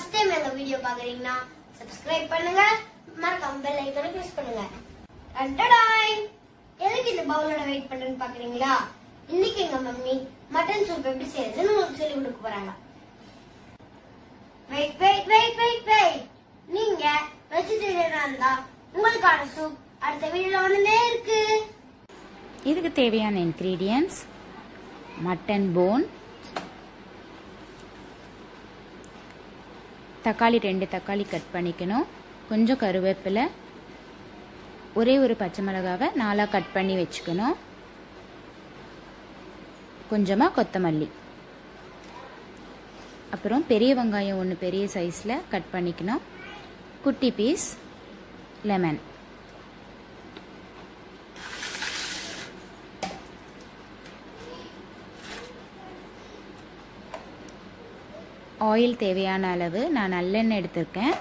First time எங்க video பாக்குறீங்கன்னா subscribe பண்ணுங்க. மறக்காம பெல் ஐக்கனை பிரஸ் பண்ணுங்க. டண்டடாய் எதுக்கு இந்த பவுலோட வெயிட் பண்றேன்னு பாக்குறீங்களா இன்னைக்கு எங்க மம்மி மட்டன் சூப் எப்படி செய்யறதுன்னு உங்களுக்கு சொல்லி கொடுக்க போறாங்க. Wait wait wait wait wait நீங்க வெஜிடேரியனா இருந்தா உங்களுக்கான சூப் அடுத்த வீடியோல வந்துட்டே இருக்கு. இதுக்கு தேவையான இன்கிரீடியன்ஸ் மட்டன் போன் தக்காளி ரெண்டு தக்காளி கட் பண்ணிக்கணும். கொஞ்சம் கருவேப்பிலை ஒரே ஒரு பச்சை மிளகாவை நாலாக கட் பண்ணி வச்சுக்கணும். கொஞ்சமாக கொத்தமல்லி. அப்புறம் பெரிய வெங்காயம் ஒன்று பெரிய சைஸில் கட் பண்ணிக்கணும். குட்டி பீஸ் லெமன் ஆயில் தேவையான அளவு நான் நல்லெண்ணெய் எடுத்திருக்கேன்.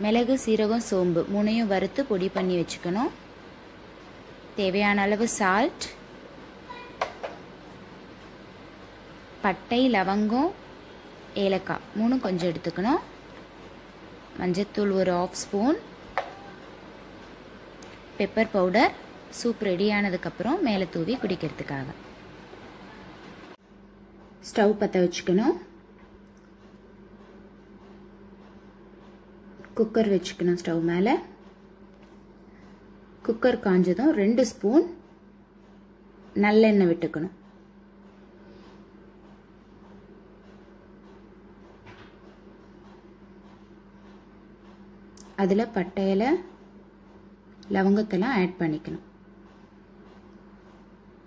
மிளகு சீரகம் சோம்பு மூணையும் வறுத்து பொடி பண்ணி வச்சுக்கணும். தேவையான அளவு சால்ட் பட்டை லவங்கம் ஏலக்காய் மூணும் கொஞ்சம் எடுத்துக்கணும். மஞ்சத்தூள் ஒரு half spoon pepper powder soup ready ஆனதுக்கப்புறம் மேலே தூவி குடிக்கிறதுக்காக. ஸ்டவ் பற்ற வச்சுக்கணும். குக்கர் வச்சுக்கணும் ஸ்டவ் மேலே. குக்கர் காஞ்சதும் ரெண்டு ஸ்பூன் நல்லெண்ணெய் விட்டுக்கணும். அதில் பட்டையில் லவங்கத்தெல்லாம் ஆட் பண்ணிக்கணும்.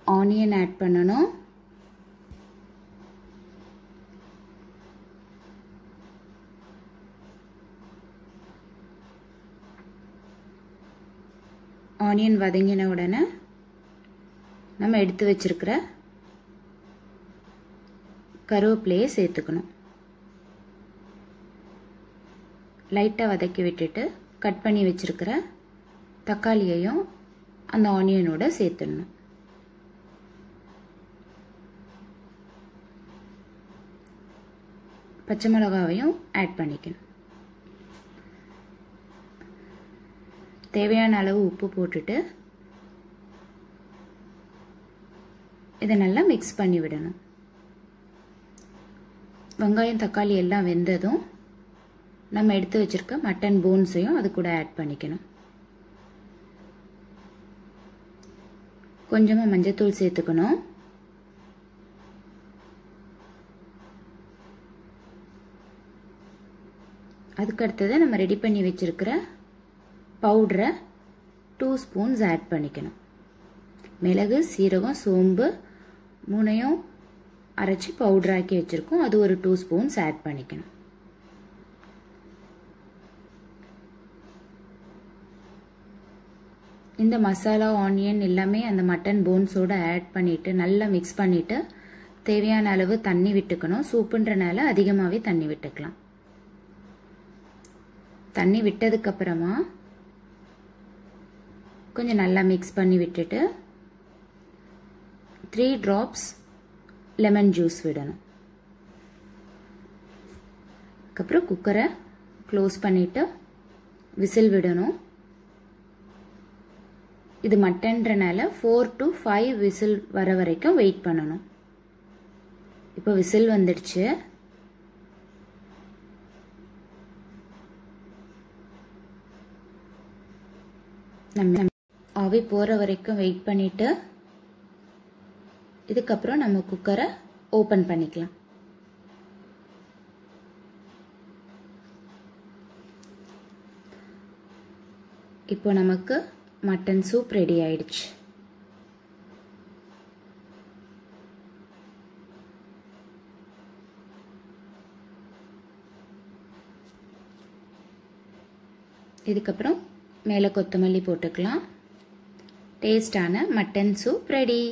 ஆனியன் ஆட் பண்ணணும். ஆனியன் வதங்கின உடனே நம்ம எடுத்து வச்சிருக்கிற கருவேப்பிலையை சேர்த்துக்கணும். லைட்டாக வதக்கி விட்டுட்டு கட் பண்ணி வச்சிருக்கிற தக்காளியையும் அந்த ஆனியனோட சேர்த்துடணும். பச்சை மிளகாவையும் ஆட் பண்ணிக்கணும். தேவையான அளவு உப்பு போட்டுட்டு இதை நல்லா மிக்ஸ் பண்ணி விடணும். வெங்காயம் தக்காளி எல்லாம் வெந்ததும் நம்ம எடுத்து வச்சிருக்க மட்டன் போன்ஸையும் அது கூட ஆட் பண்ணிக்கணும். கொஞ்சமாக மஞ்சத்தூள் சேர்த்துக்கணும். அதுக்கு அடுத்தது நம்ம ரெடி பண்ணி வச்சிருக்கிற பவுடரை டூ ஸ்பூன்ஸ் ஆட் பண்ணிக்கணும். மிளகு சீரகம் சோம்பு மூணையும் அரைச்சி பவுடராக்கி வச்சுருக்கோம். அது ஒரு டூ ஸ்பூன்ஸ் ஆட் பண்ணிக்கணும். இந்த மசாலா ஆனியன் எல்லாமே அந்த மட்டன் போன்ஸோடு ஆட் பண்ணிவிட்டு நல்லா மிக்ஸ் பண்ணிவிட்டு தேவையான அளவு தண்ணி விட்டுக்கணும். சூப்புன்றனால அதிகமாகவே தண்ணி விட்டுக்கலாம். தண்ணி விட்டதுக்கப்புறமா கொஞ்சம் நல்லா மிக்ஸ் பண்ணி விட்டுட்டு த்ரீ ட்ராப்ஸ் லெமன் ஜூஸ் விடணும். அதுக்கப்புறம் குக்கரை க்ளோஸ் பண்ணிவிட்டு விசில் விடணும். இது மட்டன்றனால ஃபோர் டு ஃபைவ் விசில் வர வரைக்கும் வெயிட் பண்ணணும். இப்போ விசில் வந்துடுச்சு. நம்ம ஆவி போகிற வரைக்கும் வெயிட் பண்ணிவிட்டு இதுக்கப்புறம் நம்ம குக்கரை ஓப்பன் பண்ணிக்கலாம். இப்போ நமக்கு மட்டன் சூப் ரெடி ஆயிடுச்சு. இதுக்கப்புறம் மேலே கொத்தமல்லி போட்டுக்கலாம். டேஸ்டான மட்டன் சூப் ரெடி.